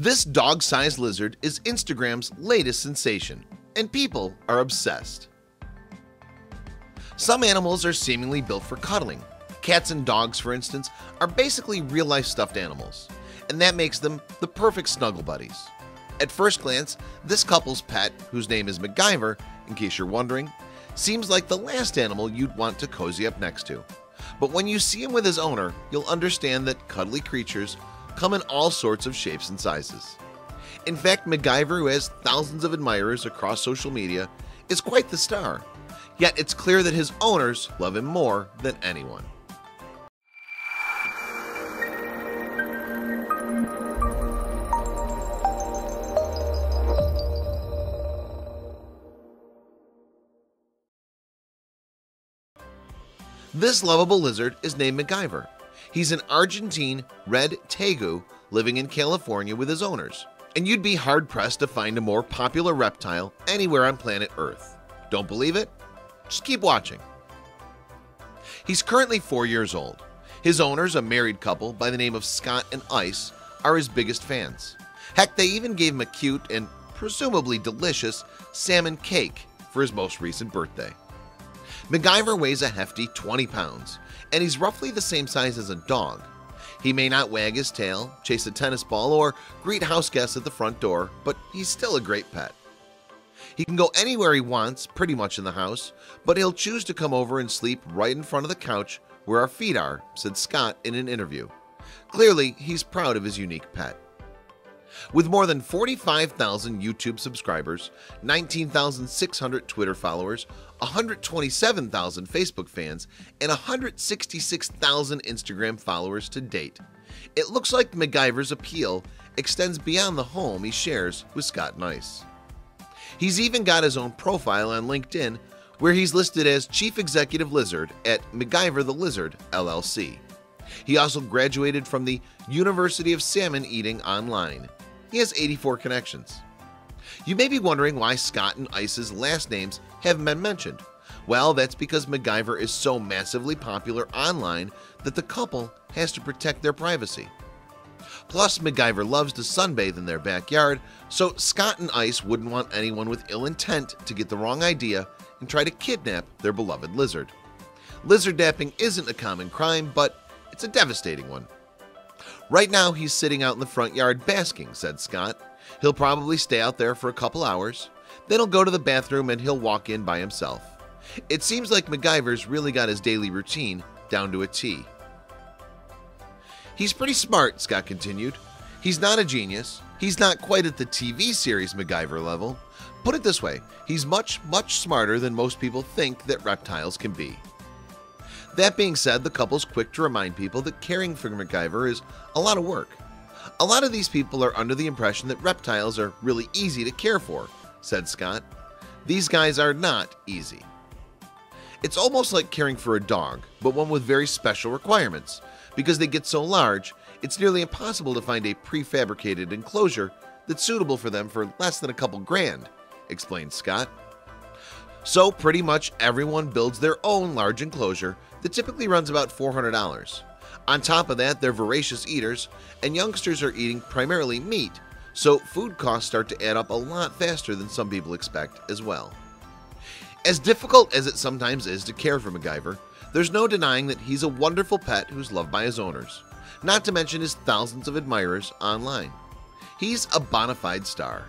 This dog-sized lizard is Instagram's latest sensation, and people are obsessed. Some animals are seemingly built for cuddling. Cats and dogs, for instance, are basically real-life stuffed animals, and that makes them the perfect snuggle buddies. At first glance, this couple's pet, whose name is MacGyver, in case you're wondering, seems like the last animal you'd want to cozy up next to. But when you see him with his owner, you'll understand that cuddly creatures come in all sorts of shapes and sizes. In fact, MacGyver, who has thousands of admirers across social media, is quite the star. Yet it's clear that his owners love him more than anyone. This lovable lizard is named MacGyver. He's an Argentine red tegu living in California with his owners, and you'd be hard pressed to find a more popular reptile anywhere on planet Earth. Don't believe it? Just keep watching. He's currently four years old. His owners, a married couple by the name of Scott and Ice, are his biggest fans. Heck, they even gave him a cute and presumably delicious salmon cake for his most recent birthday. MacGyver weighs a hefty 20 pounds, and he's roughly the same size as a dog. He may not wag his tail, chase a tennis ball, or greet house guests at the front door, but he's still a great pet. He can go anywhere he wants, pretty much in the house, but he'll choose to come over and sleep right in front of the couch where our feet are, said Scott in an interview. Clearly, he's proud of his unique pet. With more than 45,000 YouTube subscribers, 19,600 Twitter followers, 127,000 Facebook fans, and 166,000 Instagram followers to date, it looks like MacGyver's appeal extends beyond the home he shares with Scott Nice. He's even got his own profile on LinkedIn where he's listed as Chief Executive Lizard at MacGyver the Lizard LLC. He also graduated from the University of Salmon Eating Online he has 84 connections. You may be wondering why Scott and Ice's last names haven't been mentioned. Well, that's because MacGyver is so massively popular online that the couple has to protect their privacy. Plus, MacGyver loves to sunbathe in their backyard, so Scott and Ice wouldn't want anyone with ill intent to get the wrong idea and try to kidnap their beloved lizard. Lizard napping isn't a common crime, but it's a devastating one. Right now, he's sitting out in the front yard basking, said Scott. He'll probably stay out there for a couple hours. Then he'll go to the bathroom and he'll walk in by himself. It seems like MacGyver's really got his daily routine down to a T. He's pretty smart, Scott continued. He's not a genius. He's not quite at the TV series MacGyver level. Put it this way, he's much, much smarter than most people think that reptiles can be. That being said, the couple's quick to remind people that caring for MacGyver is a lot of work. A lot of these people are under the impression that reptiles are really easy to care for, said Scott. These guys are not easy. It's almost like caring for a dog, but one with very special requirements. Because they get so large, it's nearly impossible to find a prefabricated enclosure that's suitable for them for less than a couple grand, explained Scott. So pretty much everyone builds their own large enclosure that typically runs about $400. On top of that, they're voracious eaters, and youngsters are eating primarily meat, so food costs start to add up a lot faster than some people expect as well. As difficult as it sometimes is to care for MacGyver, there's no denying that he's a wonderful pet who's loved by his owners, not to mention his thousands of admirers online. He's a bona fide star.